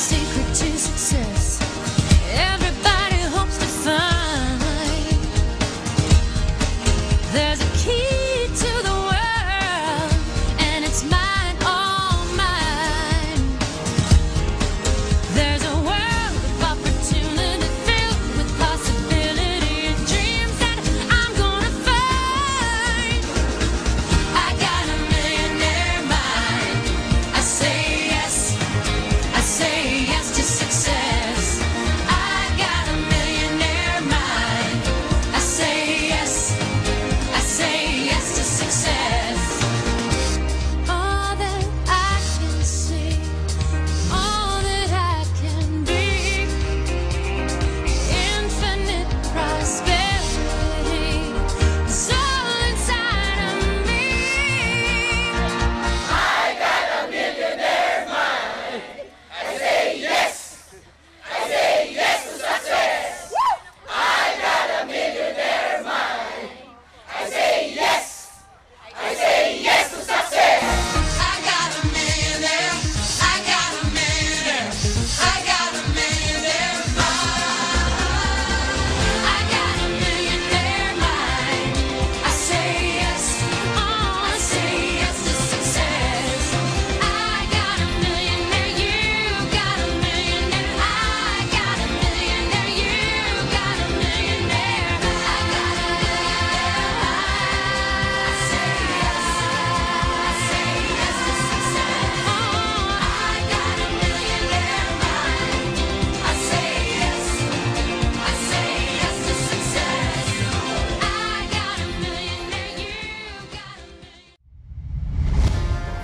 secret to success everybody hopes to find. There's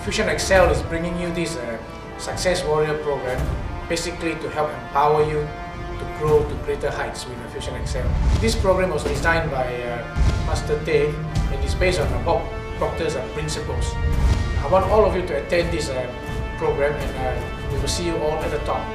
Fusion Excel is bringing you this uh, Success Warrior program basically to help empower you to grow to greater heights with Fusion Excel. This program was designed by uh, Master Tay and is based on Bob Proctor's uh, principles. I want all of you to attend this uh, program and uh, we will see you all at the top.